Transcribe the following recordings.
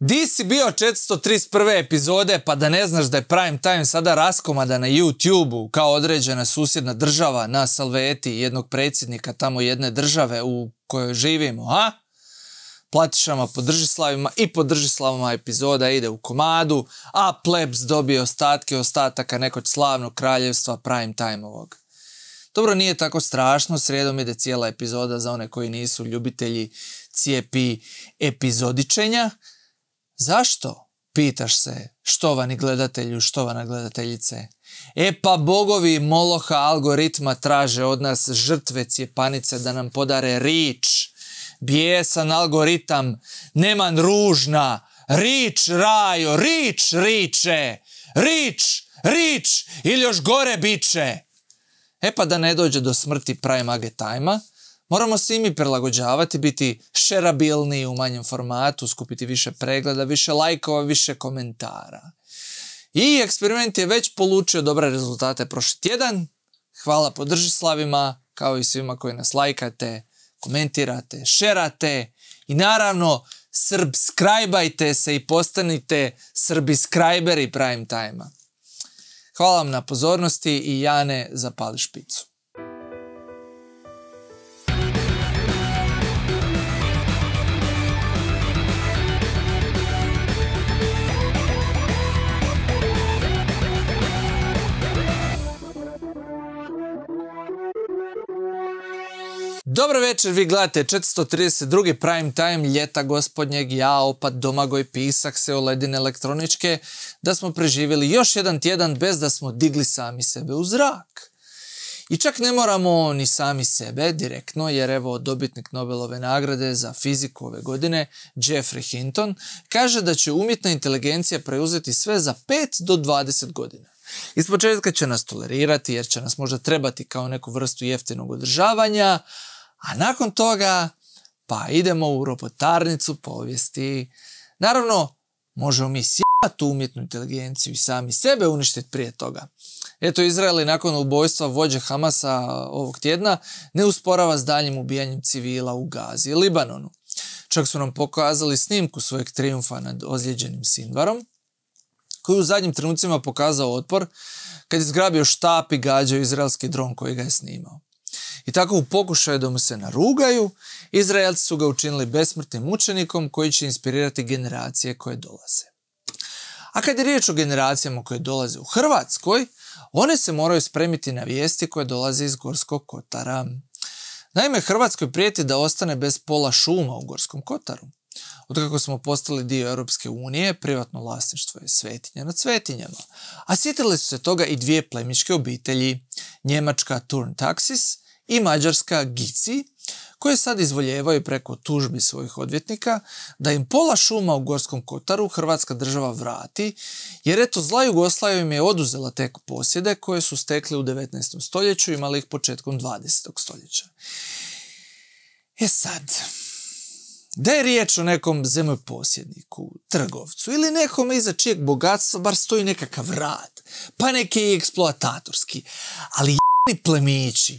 Di si bio 431. epizode pa da ne znaš da je prime time sada raskomada na YouTube-u kao određena susjedna država na salveti jednog predsjednika tamo jedne države u kojoj živimo, a? Platišama po Držislavima i po Držislavima epizoda ide u komadu, a plebs dobije ostatke ostataka nekog slavnog kraljevstva prime time-ovog. Dobro, nije tako strašno, srijedom ide cijela epizoda za one koji nisu ljubitelji cijepi epizodičenja. Zašto? Pitaš se, štovani gledatelju, štovana gledateljice. E pa bogovi moloha algoritma traže od nas žrtve cijepanice da nam podare rič. Bijesan algoritam, neman ružna, rič rajo, rič riče, rič, rič ili još gore biće. E pa da ne dođe do smrti prime time moramo se i mi prilagođavati, biti šerabilniji u manjem formatu, skupiti više pregleda, više lajkova, više komentara. I eksperiment je već polučio dobre rezultate prošli tjedan. Hvala podržislavima, kao i svima koji nas lajkate, komentirate, šerate i naravno subscribeajte se i postanite srbiskrajberi prime time Hvala vam na pozornosti i Jane zapali špicu. Dobro večer, vi gledate 432. prime time ljeta gospodnjeg, ja opet domagoj pisak se o ledine elektroničke, da smo preživjeli još jedan tjedan bez da smo digli sami sebe u zrak. I čak ne moramo ni sami sebe direktno, jer evo dobitnik Nobelove nagrade za fiziku ove godine, Jeffrey Hinton, kaže da će umjetna inteligencija preuzeti sve za 5 do 20 godina. Ispočetka će nas tolerirati jer će nas možda trebati kao neku vrstu jeftinog održavanja, a nakon toga, pa idemo u robotarnicu povijesti. Naravno, možemo mi sjeti tu umjetnu inteligenciju i sami sebe uništiti prije toga. Eto, Izrael je nakon ubojstva vođe Hamasa ovog tjedna ne usporava s daljnjim ubijanjem civila u Gazi i Libanonu. Čak su nam pokazali snimku svojeg triumfa nad ozlijeđenim Sinvarom, koji u zadnjim trenucima pokazao otpor kad je zgrabio štap i gađao izraelski dron koji ga je snimao. I tako u pokušaju da mu se narugaju, Izraelci su ga učinili besmrtnim učenikom koji će inspirirati generacije koje dolaze. A kad je riječ o generacijama koje dolaze u Hrvatskoj, one se moraju spremiti na vijesti koje dolaze iz Gorskog kotara. Naime, Hrvatskoj prijeti da ostane bez pola šuma u Gorskom kotaru. Otkako smo postali dio Europske unije, privatno vlasništvo je svetinja nad svetinjama. A sjetile su se toga i dvije plemičke obitelji, njemačka Turn Taxis i mađarska Gici, koje sad izvoljevaju preko tužbi svojih odvjetnika da im pola šuma u Gorskom Kotaru Hrvatska država vrati, jer eto zla Jugoslavija im je oduzela te posjede koje su stekli u 19. stoljeću i imali ih početkom 20. stoljeća. E sad, da je riječ o nekom zemljoposjedniku, trgovcu ili nekom iza čijeg bogatstva bar stoji nekakav rad, pa neki eksploatatorski, ali j**ni plemići,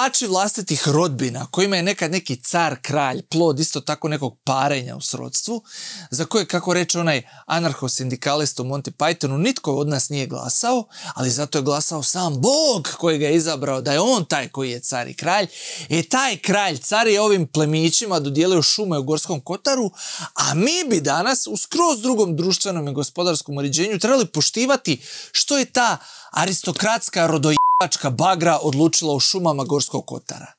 Ači vlastitih rodbina, kojima je nekad neki car, kralj, plod isto tako nekog parenja u srodstvu, za koje, kako reče onaj anarcho-sindikalist u Monty Pythonu, nitko od nas nije glasao, ali zato je glasao sam Bog koji ga je izabrao, da je on taj koji je car i kralj. E taj kralj, car je ovim plemićima dodijelio šume u Gorskom Kotaru, a mi bi danas u skroz drugom društvenom i gospodarskom uređenju trebali poštivati što je ta aristokratska rodoj bagra odlučila u šumama Gorskog kotara.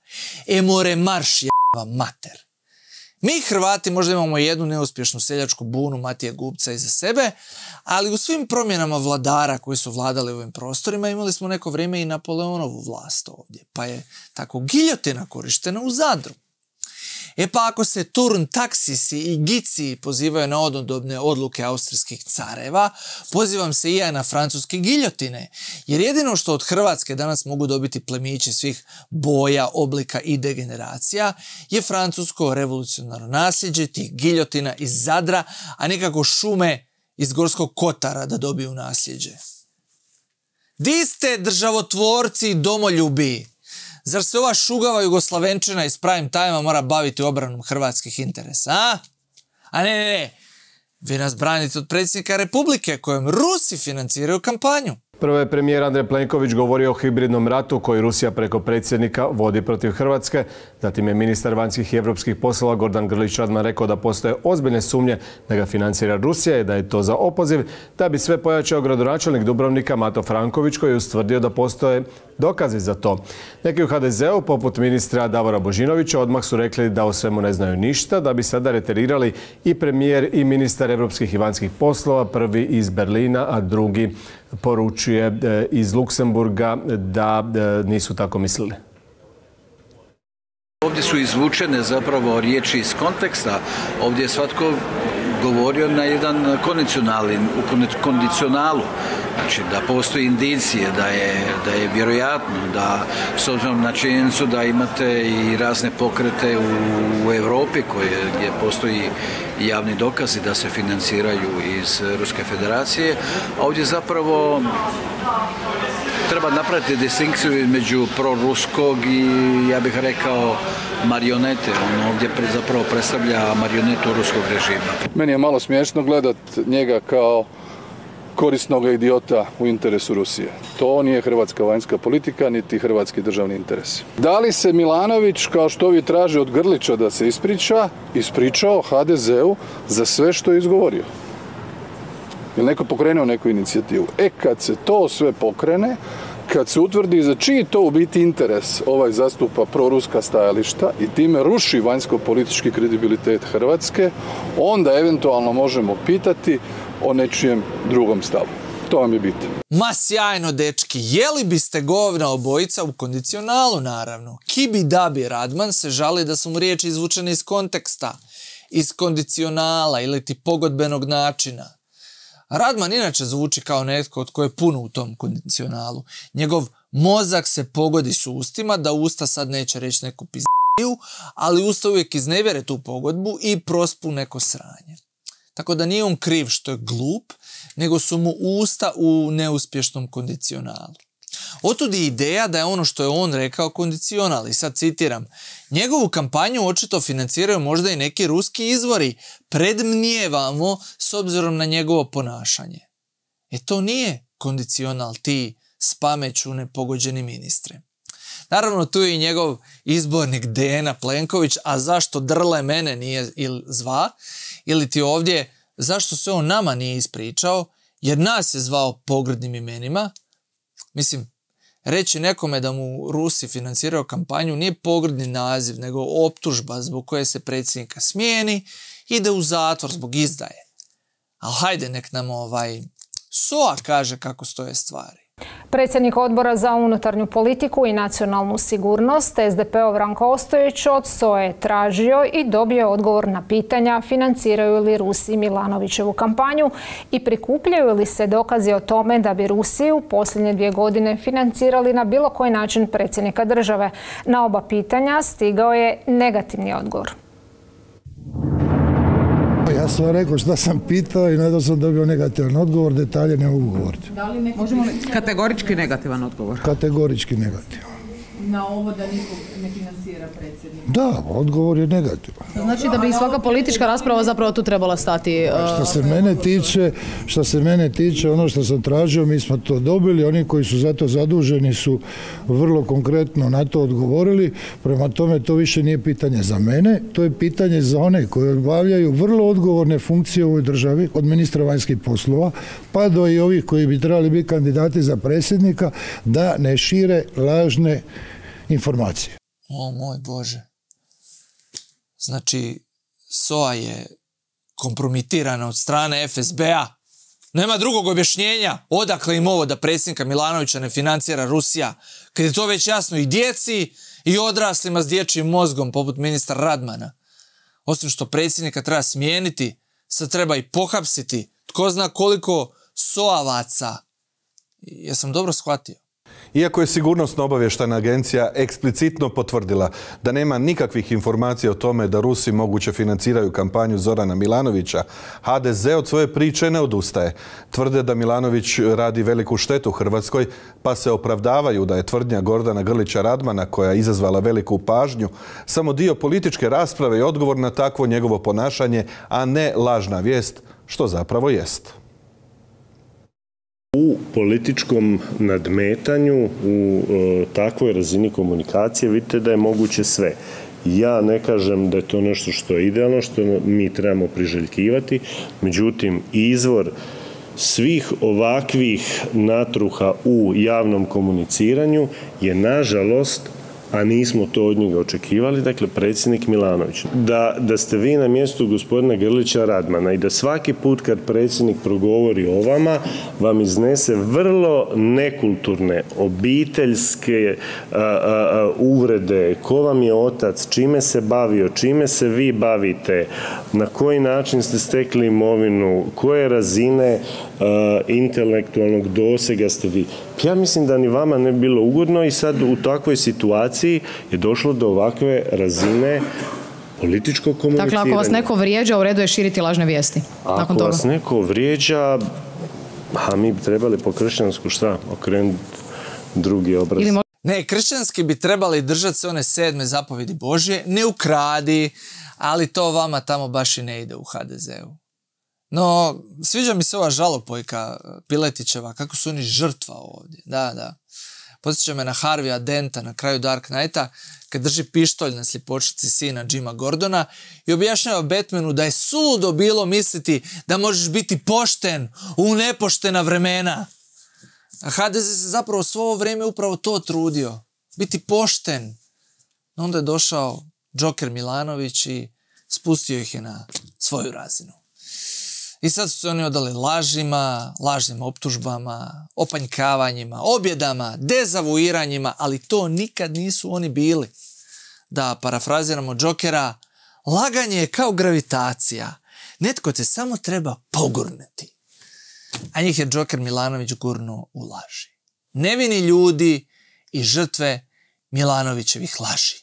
E more marš jeba mater. Mi Hrvati možda imamo jednu neuspješnu seljačku bunu Matije Gubca iza sebe, ali u svim promjenama vladara koji su vladali ovim prostorima imali smo neko vrijeme i Napoleonovu vlast ovdje, pa je tako giljotina korištena u Zadru. E pa ako se Turn taksisi i gici pozivaju na odnodobne odluke austrijskih careva, pozivam se i ja na francuske giljotine, jer jedino što od Hrvatske danas mogu dobiti plemići svih boja, oblika i degeneracija je francusko revolucionarno nasljeđe tih giljotina iz Zadra, a nekako šume iz Gorskog kotara da dobiju nasljeđe. Di ste državotvorci i domoljubi? Zar se ova šugava Jugoslavenčina iz prime time mora baviti obranom hrvatskih interesa, a? A ne, ne, ne. Vi nas branite od predsjednika Republike kojem Rusi financiraju kampanju. Prvo je premijer Andrej Plenković govorio o hibridnom ratu koji Rusija preko predsjednika vodi protiv Hrvatske. Zatim je ministar vanjskih i evropskih poslova Gordan Grlić Radman rekao da postoje ozbiljne sumnje da ga financira Rusija i da je to za opoziv, da bi sve pojačao gradonačelnik Dubrovnika Mato Franković koji je ustvrdio da postoje dokazi za to. Neki u HDZ-u, poput ministra Davora Božinovića, odmah su rekli da o svemu ne znaju ništa, da bi sada reterirali i premijer i ministar evropskih i vanjskih poslova, prvi iz Berlina, a drugi poručuje e, iz Luksemburga da e, nisu tako mislili. Ovdje su izvučene zapravo riječi iz konteksta. Ovdje je svatko govorio na jedan kondicionalni, u kondicionalu. Znači da postoji indicije, da je, da je vjerojatno da s obzirom na činjenicu da imate i razne pokrete u, u Europi koje, gdje postoji javni dokazi da se financiraju iz Ruske federacije, a ovdje zapravo treba napraviti distinkciju između proruskog i ja bih rekao marionete. On ovdje zapravo predstavlja marionetu ruskog režima. Meni je malo smiješno gledat njega kao korisnog idiota u interesu Rusije. To nije hrvatska vanjska politika, niti hrvatski državni interes. Da li se Milanović, kao što vi traži od Grlića da se ispriča, ispričao HDZ-u za sve što je izgovorio? Je neko pokrenuo neku inicijativu? E, kad se to sve pokrene, kad se utvrdi za čiji to u biti interes ovaj zastupa proruska stajališta i time ruši vanjsko-politički kredibilitet Hrvatske, onda eventualno možemo pitati o nečijem drugom stavu. To vam je bitno. Ma sjajno, dečki. Je li biste govna obojica u kondicionalu, naravno? Kibi Dabi Radman se žali da su mu riječi izvučene iz konteksta, iz kondicionala ili ti pogodbenog načina. Radman inače zvuči kao netko od koje je puno u tom kondicionalu. Njegov mozak se pogodi s ustima, da usta sad neće reći neku pizdiju, ali usta uvijek iznevjere tu pogodbu i prospu neko sranje. Tako da nije on kriv što je glup, nego su mu usta u neuspješnom kondicionalu. Otud je ideja da je ono što je on rekao kondicional i sad citiram. Njegovu kampanju očito financiraju možda i neki ruski izvori. Predmnijevamo s obzirom na njegovo ponašanje. E to nije kondicional ti s pameću nepogođeni ministre. Naravno tu je i njegov izbornik Dena Plenković, a zašto drle mene nije zva, ili ti ovdje zašto se on nama nije ispričao, jer nas je zvao pogrdnim imenima. Mislim, reći nekome da mu Rusi financiraju kampanju nije pogrdni naziv, nego optužba zbog koje se predsjednika smijeni, ide u zatvor zbog izdaje. Ali hajde nek nam ovaj SOA kaže kako stoje stvari. Predsjednik odbora za unutarnju politiku i nacionalnu sigurnost SDP-ov Ostojić od SOE tražio i dobio odgovor na pitanja financiraju li Rusi Milanovićevu kampanju i prikupljaju li se dokazi o tome da bi Rusi u posljednje dvije godine financirali na bilo koji način predsjednika države. Na oba pitanja stigao je negativni odgovor. Sam rekao šta sam pitao i nadal sam dobio negativan odgovor, detalje ne mogu govoriti. Da li Možemo li kategorički negativan odgovor? Kategorički negativan na ovo da niko ne financira predsjednika? Da, odgovor je negativan. Znači da bi svaka politička rasprava zapravo tu trebala stati? Što uh, se mene tiče, što se mene tiče, ono što sam tražio, mi smo to dobili, oni koji su za to zaduženi su vrlo konkretno na to odgovorili, prema tome to više nije pitanje za mene, to je pitanje za one koji obavljaju vrlo odgovorne funkcije u ovoj državi, od ministra vanjskih poslova, pa do i ovih koji bi trebali biti kandidati za predsjednika, da ne šire lažne informacije. O moj Bože. Znači, SOA je kompromitirana od strane FSB-a. Nema drugog objašnjenja odakle im ovo da predsjednika Milanovića ne financira Rusija, kad je to već jasno i djeci i odraslima s dječjim mozgom, poput ministra Radmana. Osim što predsjednika treba smijeniti, sad treba i pohapsiti. Tko zna koliko soavaca. Jesam dobro shvatio? Iako je sigurnosno obavještajna agencija eksplicitno potvrdila da nema nikakvih informacija o tome da Rusi moguće financiraju kampanju Zorana Milanovića, HDZ od svoje priče ne odustaje. Tvrde da Milanović radi veliku štetu Hrvatskoj, pa se opravdavaju da je tvrdnja Gordana Grlića Radmana, koja je izazvala veliku pažnju, samo dio političke rasprave i odgovor na takvo njegovo ponašanje, a ne lažna vijest što zapravo jest. U političkom nadmetanju, u e, takvoj razini komunikacije vidite da je moguće sve. Ja ne kažem da je to nešto što je idealno, što mi trebamo priželjkivati, međutim izvor svih ovakvih natruha u javnom komuniciranju je nažalost a nismo to od njega očekivali, dakle predsjednik Milanović. Da, da ste vi na mjestu gospodina Grlića Radmana i da svaki put kad predsjednik progovori o vama, vam iznese vrlo nekulturne, obiteljske a, a, uvrede, ko vam je otac, čime se bavio, čime se vi bavite, na koji način ste stekli imovinu, koje razine intelektualnog dosega ste vi. Ja mislim da ni vama ne bi bilo ugodno i sad u takvoj situaciji je došlo do ovakve razine političkog komuniciranja. Dakle, ako vas neko vrijeđa, u redu je širiti lažne vijesti. Ako toga. vas neko vrijeđa, a mi bi trebali po kršćansku šta? Okrenuti drugi obraz. Ili Ne, kršćanski bi trebali držati se one sedme zapovjedi Božje, ne ukradi, ali to vama tamo baš i ne ide u HDZ-u. No, sviđa mi se ova žalopojka Piletićeva, kako su oni žrtva ovdje. Da, da. Podsjeća me na Harvija Denta na kraju Dark Knighta, kad drži pištolj na slipočici sina Jima Gordona i objašnjava Batmanu da je suludo bilo misliti da možeš biti pošten u nepoštena vremena. A HDZ se zapravo svo ovo vrijeme upravo to trudio. Biti pošten. Onda je došao Joker Milanović i spustio ih je na svoju razinu. I sad su se oni odali lažima, lažnim optužbama, opanjkavanjima, objedama, dezavuiranjima, ali to nikad nisu oni bili. Da parafraziramo Jokera, laganje je kao gravitacija. Netko te samo treba pogurneti. A njih je Joker Milanović gurnuo u laži. Nevini ljudi i žrtve Milanovićevih laži.